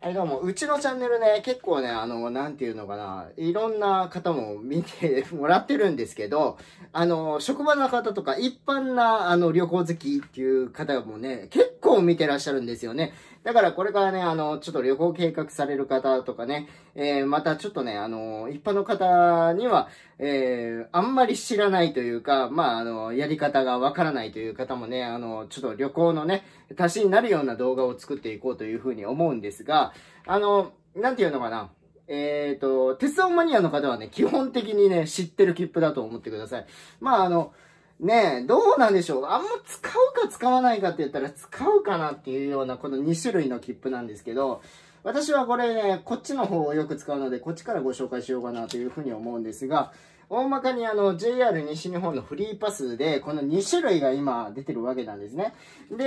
はい、どうも。うちのチャンネルね、結構ね、あの、なんていうのかな、いろんな方も見て もらってるんですけど、あの、職場の方とか、一般な、あの、旅行好きっていう方もね、結構見てらっしゃるんですよね。だからこれからね、あの、ちょっと旅行計画される方とかね、えー、またちょっとね、あの、一般の方には、えー、あんまり知らないというか、まあ、あの、やり方がわからないという方もね、あの、ちょっと旅行のね、足しになるような動画を作っていこうというふうに思うんですが、あの、なんていうのかな。えっ、ー、と、鉄道マニアの方はね、基本的にね、知ってる切符だと思ってください。まあ、あの、ねえ、どうなんでしょうあんま使うか使わないかって言ったら使うかなっていうようなこの2種類の切符なんですけど、私はこれね、こっちの方をよく使うので、こっちからご紹介しようかなというふうに思うんですが、大まかにあの JR 西日本のフリーパスで、この2種類が今出てるわけなんですね。で、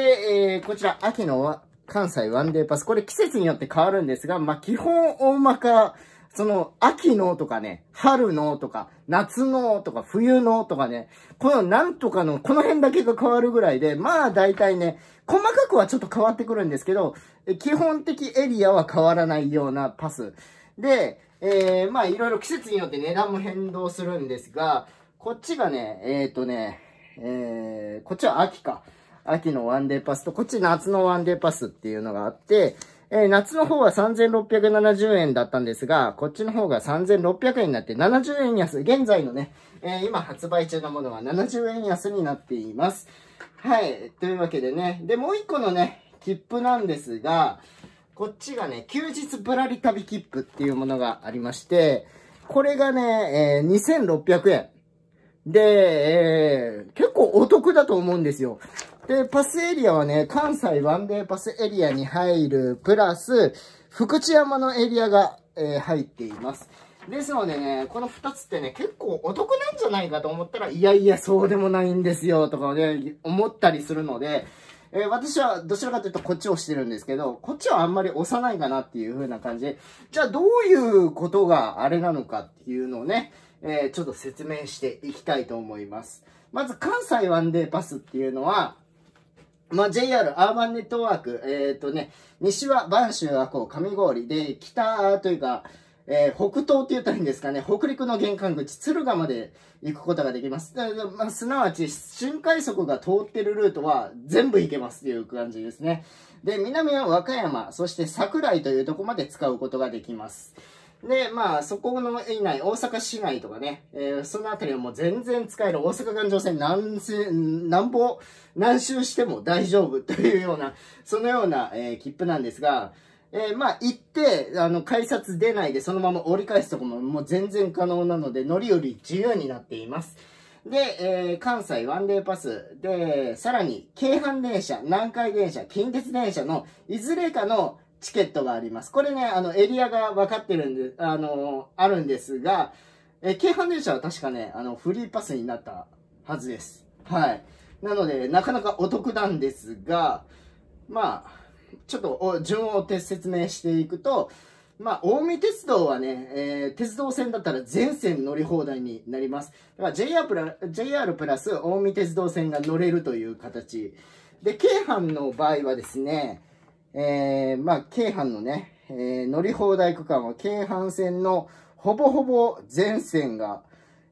えー、こちら秋の関西ワンデーパス。これ季節によって変わるんですが、まあ、基本大まか、その、秋のとかね、春のとか、夏のとか、冬のとかね、このなんとかの、この辺だけが変わるぐらいで、まあ大体ね、細かくはちょっと変わってくるんですけど、基本的エリアは変わらないようなパス。で、えー、まあいろいろ季節によって値段も変動するんですが、こっちがね、えっ、ー、とね、えー、こっちは秋か。秋のワンデーパスと、こっち夏のワンデーパスっていうのがあって、えー、夏の方は3670円だったんですが、こっちの方が3600円になって70円安。現在のね、えー、今発売中のものは70円安になっています。はい。というわけでね。で、もう一個のね、切符なんですが、こっちがね、休日ぶらり旅切符っていうものがありまして、これがね、えー、2600円。で、えー、結構お得だと思うんですよ。で、パスエリアはね、関西ワンデーパスエリアに入る、プラス、福知山のエリアが、えー、入っています。ですのでね、この2つってね、結構お得なんじゃないかと思ったら、いやいや、そうでもないんですよ、とかね、思ったりするので、えー、私はどちらかというとこっちをしてるんですけど、こっちはあんまり押さないかなっていう風な感じで、じゃあどういうことがあれなのかっていうのをね、えー、ちょっと説明していきたいと思います。まず、関西ワンデーパスっていうのは、まあ、JR アーバンネットワーク、えっ、ー、とね、西は播州赤穂上郡で、北というか、えー、北東って言ったらいいんですかね、北陸の玄関口、敦賀まで行くことができます。まあ、すなわち、新快速が通ってるルートは全部行けますっていう感じですね。で、南は和歌山、そして桜井というとこまで使うことができます。で、まあ、そこの以内、大阪市内とかね、えー、そのあたりはもう全然使える大阪環状線何千何歩、何周しても大丈夫というような、そのような、えー、切符なんですが、えー、まあ、行って、あの、改札出ないでそのまま折り返すとかももう全然可能なので、乗り降り自由になっています。で、えー、関西ワンデーパス。で、さらに、京阪電車、南海電車、近鉄電車のいずれかのチケットがあります。これね、あの、エリアが分かってるんで、あの、あるんですが、え、京阪電車は確かね、あの、フリーパスになったはずです。はい。なので、なかなかお得なんですが、まあ、ちょっと順を追って説明していくと、まあ、近江鉄道はね、えー、鉄道線だったら全線乗り放題になります。だから JR プラ JR プラス近江鉄道線が乗れるという形。で、京阪の場合はですね、えー、まあ、京阪のね、えー、乗り放題区間は京阪線のほぼほぼ全線が、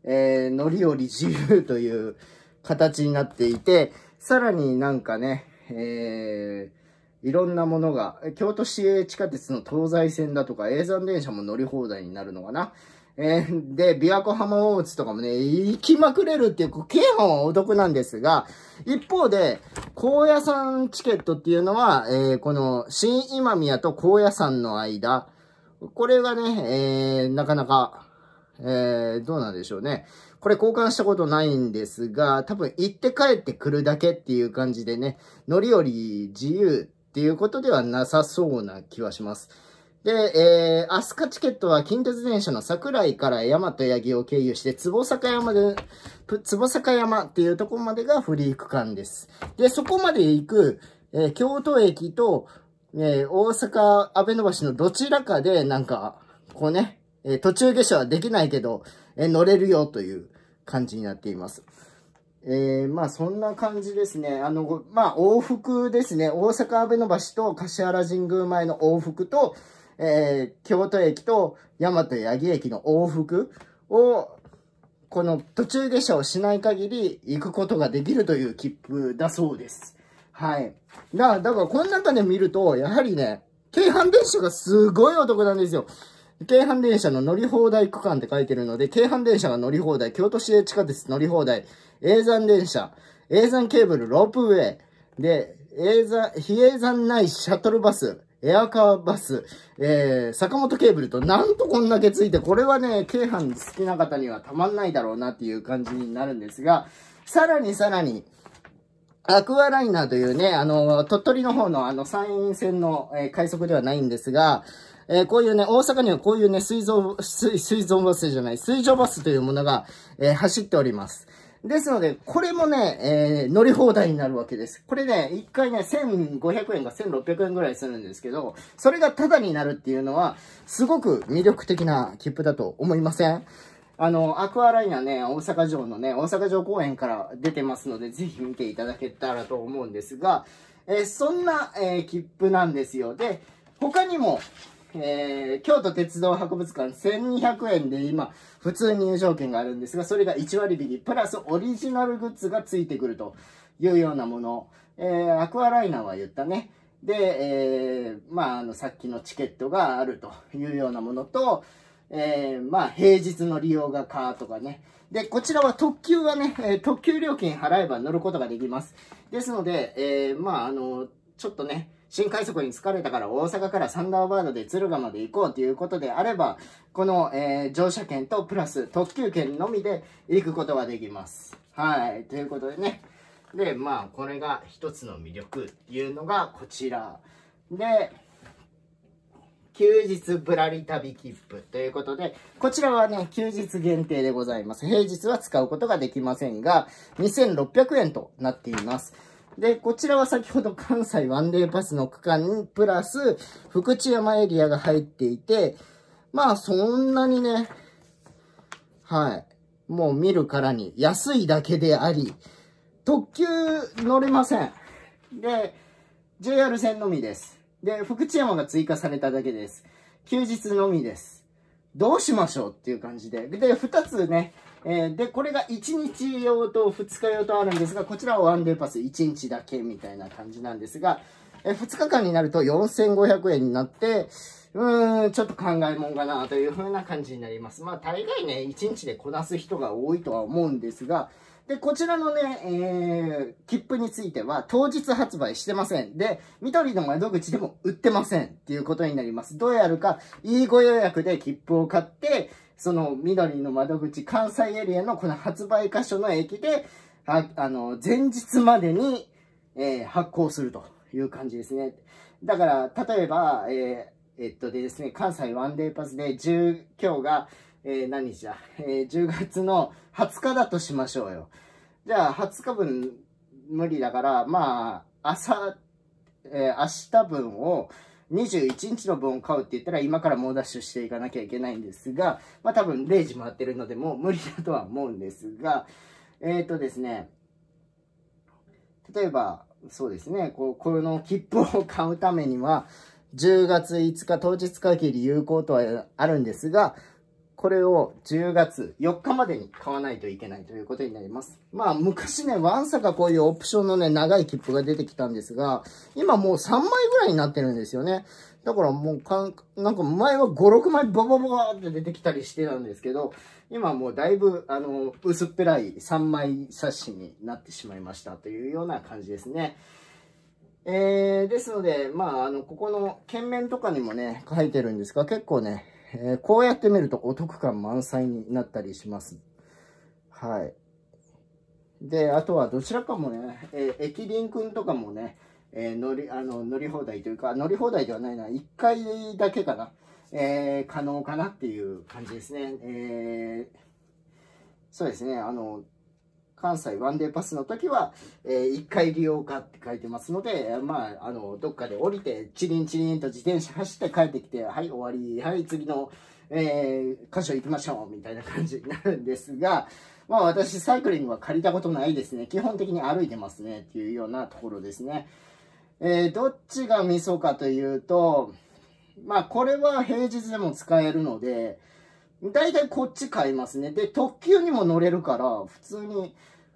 えー、乗り降り自由という形になっていて、さらになんかね、えー、いろんなものが、京都市営地下鉄の東西線だとか、永山電車も乗り放題になるのかな。えー、で、琵琶湖浜大津とかもね、行きまくれるっていう、京阪はお得なんですが、一方で、高野山チケットっていうのは、えー、この、新今宮と高野山の間、これがね、えー、なかなか、えー、どうなんでしょうね。これ交換したことないんですが、多分行って帰ってくるだけっていう感じでね、乗り降り自由っていうことではなさそうな気はします。で、えー、アスカチケットは近鉄電車の桜井から大和八木を経由して、坪坂山で、坪坂山っていうとこまでがフリー区間です。で、そこまで行く、えー、京都駅と、えー、大阪安倍の橋のどちらかで、なんか、こうね、えー、途中下車はできないけど、えー、乗れるよという感じになっています。えー、まあそんな感じですね。あの、まあ往復ですね。大阪阿部の橋と柏原神宮前の往復と、えー、京都駅と大和八木駅の往復を、この途中下車をしない限り行くことができるという切符だそうです。はい。だだからこの中で見ると、やはりね、京阪電車がすごいお得なんですよ。京阪電車の乗り放題区間って書いてるので、京阪電車が乗り放題、京都市営地下鉄乗り放題、永山電車、永山ケーブル、ロープウェイ、で、永山、比叡山内シャトルバス、エアカーバス、えー、坂本ケーブルとなんとこんだけついて、これはね、京阪好きな方にはたまんないだろうなっていう感じになるんですが、さらにさらに、アクアライナーというね、あの、鳥取の方のあの山陰線の、えー、快速ではないんですが、えー、こういうね、大阪にはこういうね、水蔵、水、水蔵バスじゃない、水上バスというものが、えー、走っております。ですので、これもね、えー、乗り放題になるわけです。これね、1回ね、1500円か1600円ぐらいするんですけど、それがタダになるっていうのは、すごく魅力的な切符だと思いません？あの、アクアライナね、大阪城のね、大阪城公園から出てますので、ぜひ見ていただけたらと思うんですが、えー、そんな、えー、切符なんですよ。で、他にも、えー、京都鉄道博物館1200円で今、普通入場券があるんですが、それが1割引き、プラスオリジナルグッズがついてくるというようなもの。えー、アクアライナーは言ったね。で、えー、まあ、あの、さっきのチケットがあるというようなものと、えー、まあ、平日の利用がかとかね。で、こちらは特急はね、え特急料金払えば乗ることができます。ですので、え、まあ、あの、ちょっとね、新快速に疲れたから大阪からサンダーバードで敦賀まで行こうということであれば、この、えー、乗車券とプラス特急券のみで行くことができます。はい。ということでね。で、まあ、これが一つの魅力っていうのがこちら。で、休日ぶらり旅切符ということで、こちらはね、休日限定でございます。平日は使うことができませんが、2600円となっています。で、こちらは先ほど関西ワンデーパスの区間にプラス福知山エリアが入っていて、まあそんなにね、はい。もう見るからに安いだけであり、特急乗れません。で、JR 線のみです。で、福知山が追加されただけです。休日のみです。どうしましょうっていう感じで。で、二つね、えー、で、これが1日用と2日用とあるんですが、こちらはワンデーパス1日だけみたいな感じなんですが、えー、2日間になると4500円になって、うーん、ちょっと考えもんかなという風な感じになります。まあ、大概ね、1日でこなす人が多いとは思うんですが、で、こちらのね、えー、切符については当日発売してません。で、緑の窓口でも売ってませんっていうことになります。どうやるか、いいご予約で切符を買って、その緑の窓口関西エリアのこの発売箇所の駅で、ああの、前日までに、えー、発行するという感じですね。だから、例えば、えー、えっとでですね、関西ワンデーパスで10、今日が、えー、何日だ、えー、10月の20日だとしましょうよ。じゃあ、20日分無理だから、まあ、朝、えー、明日分を、21日の分を買うって言ったら、今から猛ダッシュしていかなきゃいけないんですが、まあ多分0時回ってるので、もう無理だとは思うんですが、えっ、ー、とですね、例えば、そうですね、こう、この切符を買うためには、10月5日当日限り有効とはあるんですが、これを10月4日までに買わないといけないということになります。まあ昔ね、ワンサかこういうオプションのね、長い切符が出てきたんですが、今もう3枚ぐらいになってるんですよね。だからもうかん、なんか前は5、6枚ボボボーって出てきたりしてたんですけど、今もうだいぶ、あの、薄っぺらい3枚冊子になってしまいましたというような感じですね。えー、ですので、まあ、あの、ここの券面とかにもね、書いてるんですが、結構ね、えー、こうやって見るとお得感満載になったりします。はい。で、あとはどちらかもね、えー、駅輪くんとかもね、えー、乗り、あの、乗り放題というか、乗り放題ではないな、1回だけかな、えー、可能かなっていう感じですね。えー、そうですね、あの、関西ワンデーパスの時は、えー、1回利用かって書いてますので、まあ、あの、どっかで降りて、チリンチリンと自転車走って帰ってきて、はい、終わり、はい、次の、えー、箇所行きましょう、みたいな感じになるんですが、まあ私サイクリングは借りたことないですね。基本的に歩いてますねっていうようなところですね。えー、どっちがミソかというと、まあこれは平日でも使えるので、大体こっち買いますね。で、特急にも乗れるから、普通に、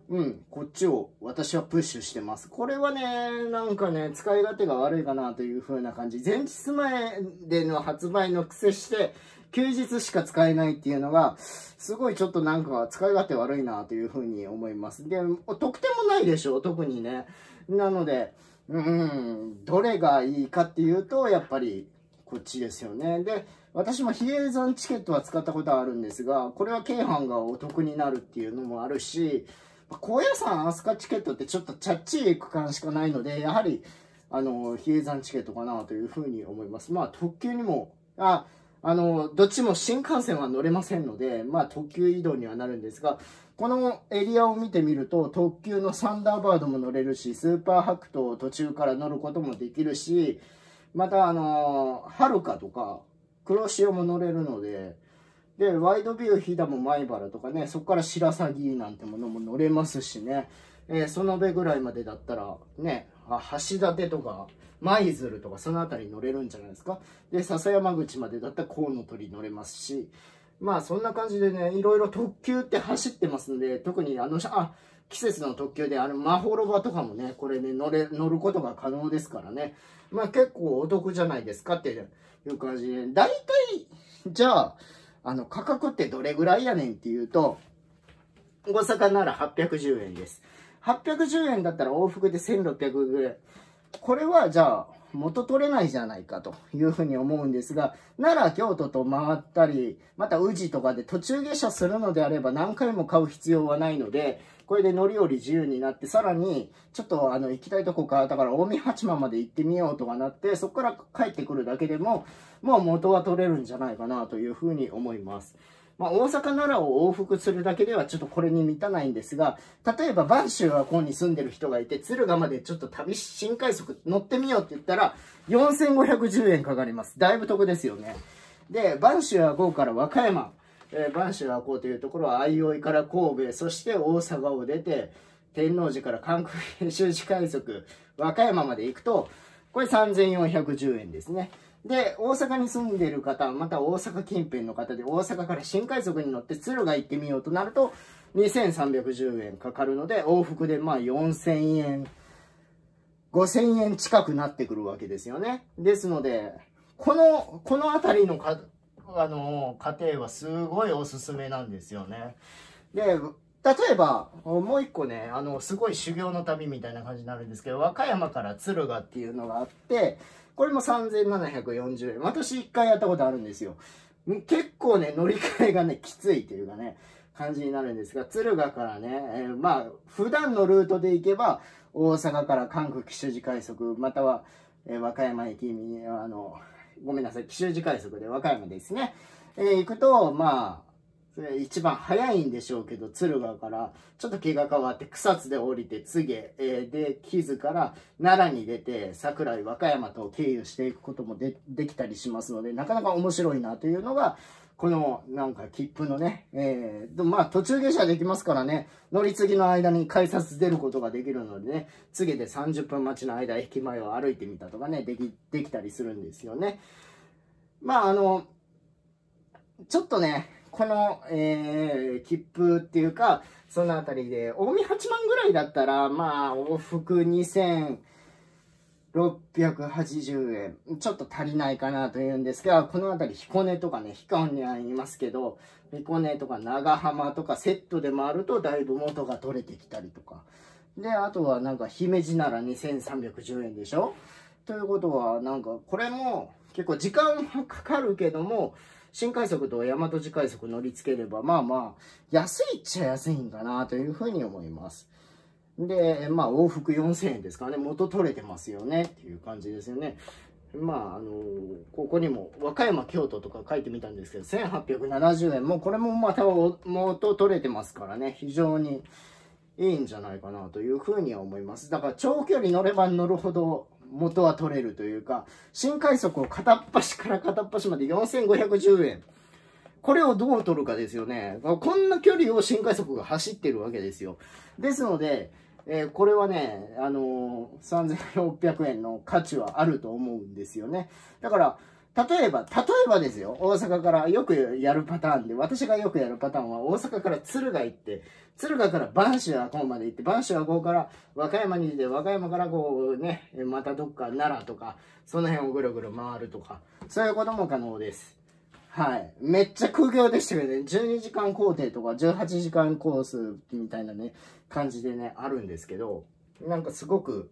うん、こっちを私はプッシュしてます。これはね、なんかね、使い勝手が悪いかなという風な感じ。前日前での発売の癖して、休日しか使えないっていうのが、すごいちょっとなんか使い勝手悪いなという風に思います。で、特典もないでしょう、特にね。なので、うん、どれがいいかっていうと、やっぱりこっちですよね。で、私も比叡山チケットは使ったことあるんですが、これは京阪がお得になるっていうのもあるし、高野山飛鳥チケットってちょっとチャッチい区間しかないので、やはり、あの、比叡山チケットかなというふうに思います。まあ、特急にも、あ、あの、どっちも新幹線は乗れませんので、まあ、特急移動にはなるんですが、このエリアを見てみると、特急のサンダーバードも乗れるし、スーパーハクトを途中から乗ることもできるし、また、あの、はるかとか、黒潮も乗れるので、で、ワイドビュー飛騨も米原とかね、そこから白鷺なんてものも乗れますしね、えー、そのべぐらいまでだったら、ね、あ橋立とか、舞鶴とかその辺り乗れるんじゃないですか。で、笹山口までだったら河野鳥乗れますし、まあそんな感じでね、いろいろ特急って走ってますんで、特にあの、あ、季節の特急であるマホロバとかもね、これね、乗れ、乗ることが可能ですからね。まあ結構お得じゃないですかっていう感じで、大体、じゃあ、あの、価格ってどれぐらいやねんっていうと、大阪なら810円です。810円だったら往復で1600ぐらい。これはじゃあ、元取れないじゃないかというふうに思うんですが、奈良、京都と回ったり、また宇治とかで途中下車するのであれば何回も買う必要はないので、これで乗り降り自由になって、さらに、ちょっとあの、行きたいとこか、だから近江八幡まで行ってみようとかなって、そこから帰ってくるだけでも、もう元は取れるんじゃないかなというふうに思います。まあ、大阪奈良を往復するだけではちょっとこれに満たないんですが、例えば播州はこうに住んでる人がいて、敦賀までちょっと旅、新快速乗ってみようって言ったら、4510円かかります。だいぶ得ですよね。で、播州はこうから和歌山、えー、播州はこうというところは相生から神戸、そして大阪を出て、天王寺から関空修士快速、和歌山まで行くと、これ3410円ですね。で、大阪に住んでる方、また大阪近辺の方で、大阪から新快速に乗って敦賀行ってみようとなると、2310円かかるので、往復でまあ4000円、5000円近くなってくるわけですよね。ですので、この、この辺りのか、あの、家庭はすごいおすすめなんですよね。で、例えば、もう一個ね、あの、すごい修行の旅みたいな感じになるんですけど、和歌山から敦賀っていうのがあって、これも3740円。私一回やったことあるんですよ。結構ね、乗り換えがね、きついというかね、感じになるんですが、敦賀からね、えー、まあ、普段のルートで行けば、大阪から関空騎手寺快速、または、えー、和歌山駅に、あの、ごめんなさい、騎手寺快速で和歌山ですね。えー、行くと、まあ、それ一番早いんでしょうけど、敦賀からちょっと気が変わって草津で降りて柘植、えー、で、木津から奈良に出て桜井、和歌山と経由していくこともでできたりしますので、なかなか面白いなというのが、このなんか切符のね、えー、まあ途中下車できますからね、乗り継ぎの間に改札出ることができるのでね、柘植で30分待ちの間、駅前を歩いてみたとかね、でき、できたりするんですよね。まああの、ちょっとね、この、えー、切符っていうか、そのあたりで、近江8万ぐらいだったら、まあ、往復2680円。ちょっと足りないかなというんですが、このあたり彦根とかね、彦根はいますけど、彦根とか長浜とかセットで回るとだいぶ元が取れてきたりとか。で、あとはなんか姫路なら2310円でしょ？ということは、なんかこれも結構時間はかかるけども、新快速と大和路快速乗り付ければ、まあまあ、安いっちゃ安いんかなというふうに思います。で、まあ、往復4000円ですかね、元取れてますよねっていう感じですよね。まあ、あのここにも、和歌山、京都とか書いてみたんですけど、1870円。もうこれもまた元取れてますからね、非常にいいんじゃないかなというふうには思います。だから長距離乗れば乗るほど、元は取れるというか、新快速を片っ端から片っ端まで4510円。これをどう取るかですよね。こんな距離を新快速が走ってるわけですよ。ですので、えー、これはね、あのー、3600円の価値はあると思うんですよね。だから、例えば、例えばですよ、大阪からよくやるパターンで、私がよくやるパターンは、大阪から敦賀行って、敦賀から播州和光まで行って、播州和光から和歌山に行って、和歌山からこうね、またどっか奈良とか、その辺をぐるぐる回るとか、そういうことも可能です。はい。めっちゃ空業でしたけどね、12時間工程とか18時間コースみたいなね、感じでね、あるんですけど、なんかすごく、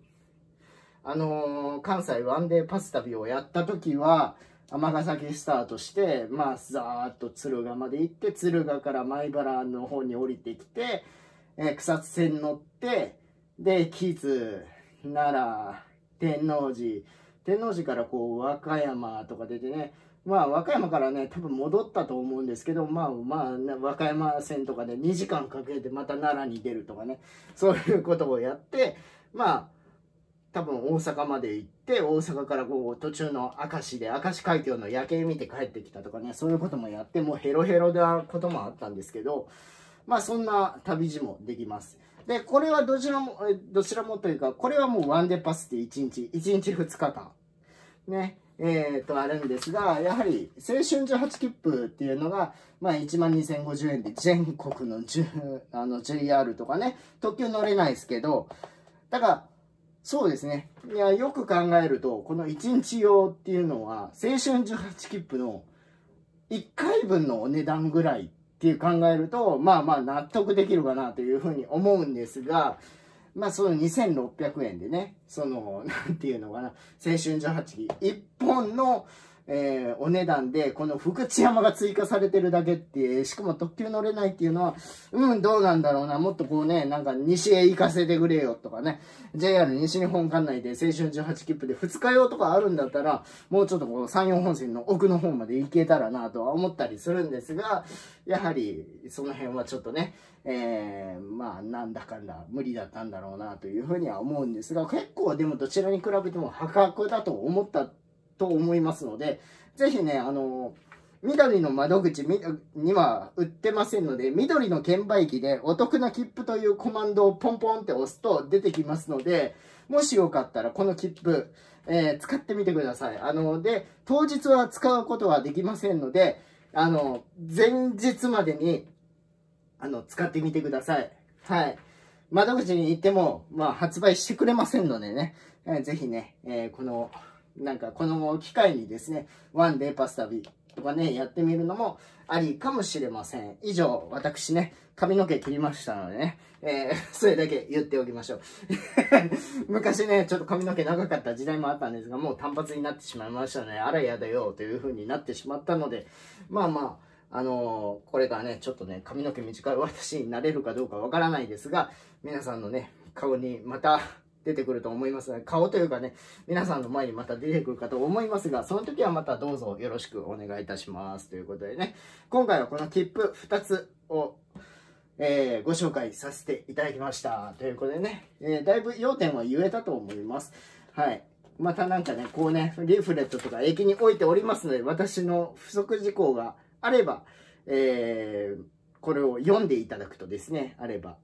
あのー、関西ワンデーパス旅をやった時は、尼崎スタートして、まあ、ざーっと敦賀まで行って、敦賀から米原の方に降りてきて、えー、草津線乗って、で、木津、奈良、天王寺、天王寺からこう、和歌山とか出てね、まあ、和歌山からね、多分戻ったと思うんですけど、まあ、まあ、和歌山線とかで2時間かけてまた奈良に出るとかね、そういうことをやって、まあ、多分大阪まで行って、大阪からこう途中の明石で、明石海峡の夜景見て帰ってきたとかね、そういうこともやって、もうヘロヘロなこともあったんですけど、まあそんな旅路もできます。で、これはどちらも、どちらもというか、これはもうワンデパスで1日、1日2日間。ね。えー、と、あるんですが、やはり、青春18切符っていうのが、まあ、1万2050円で全国のあの JR とかね、特急乗れないですけど、だから、そうですね。いや、よく考えると、この1日用っていうのは、青春18切符の1回分のお値段ぐらいっていう考えると、まあまあ納得できるかなというふうに思うんですが、まあその2600円でね、その、なんていうのかな、青春18期、1本の、えー、お値段で、この福知山が追加されてるだけって、しかも特急乗れないっていうのは、うん、どうなんだろうな。もっとこうね、なんか西へ行かせてくれよとかね。JR 西日本管内で青春18切符で2日用とかあるんだったら、もうちょっとこの山陽本線の奥の方まで行けたらなとは思ったりするんですが、やはりその辺はちょっとね、えー、まあなんだかんだ無理だったんだろうなというふうには思うんですが、結構でもどちらに比べても破格だと思ったと思いますので、ぜひね、あの、緑の窓口には売ってませんので、緑の券売機でお得な切符というコマンドをポンポンって押すと出てきますので、もしよかったらこの切符、えー、使ってみてください。あの、で、当日は使うことはできませんので、あの、前日までに、あの、使ってみてください。はい。窓口に行っても、まあ、発売してくれませんのでね、えー、ぜひね、えー、この、なんかこの機会にですね、ワンデーパス旅とかね、やってみるのもありかもしれません。以上、私ね、髪の毛切りましたのでね、えー、それだけ言っておきましょう。昔ね、ちょっと髪の毛長かった時代もあったんですが、もう単発になってしまいましたね。あらやだよ、という風になってしまったので、まあまあ、あのー、これからね、ちょっとね、髪の毛短い私になれるかどうかわからないですが、皆さんのね、顔にまた、出てくると思います顔というかね、皆さんの前にまた出てくるかと思いますが、その時はまたどうぞよろしくお願いいたします。ということでね、今回はこの切符2つを、えー、ご紹介させていただきました。ということでね、えー、だいぶ要点は言えたと思います。はい。またなんかね、こうね、リーフレットとか駅に置いておりますので、私の不足事項があれば、えー、これを読んでいただくとですね、あれば、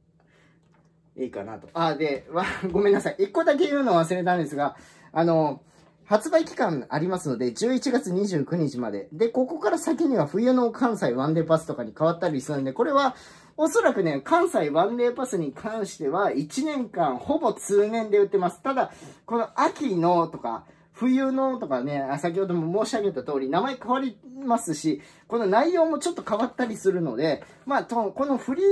いいかなと。あ、で、ごめんなさい。一個だけ言うの忘れたんですが、あの、発売期間ありますので、11月29日まで。で、ここから先には冬の関西ワンデーパスとかに変わったりするんで、これは、おそらくね、関西ワンデーパスに関しては、1年間ほぼ通年で売ってます。ただ、この秋のとか、冬のとかね、先ほども申し上げた通り、名前変わりますし、この内容もちょっと変わったりするので、まあ、このフリ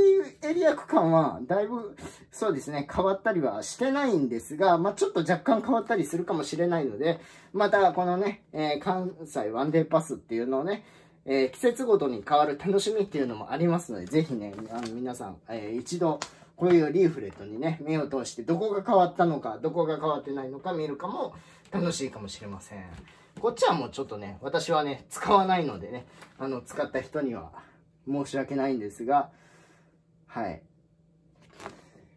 ーエリア区間は、だいぶ、そうですね、変わったりはしてないんですが、まあ、ちょっと若干変わったりするかもしれないので、また、このね、えー、関西ワンデーパスっていうのをね、えー、季節ごとに変わる楽しみっていうのもありますので、ぜひね、あの皆さん、えー、一度、こういうリーフレットにね、目を通してどこが変わったのか、どこが変わってないのか見るかも楽しいかもしれません。こっちはもうちょっとね、私はね、使わないのでね、あの、使った人には申し訳ないんですが、はい。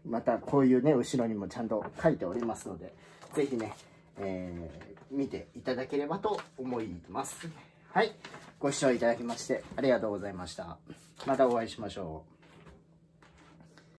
またこういうね、後ろにもちゃんと書いておりますので、ぜひね、えー、見ていただければと思います。はい。はい。ご視聴いただきましてありがとうございました。またお会いしましょう。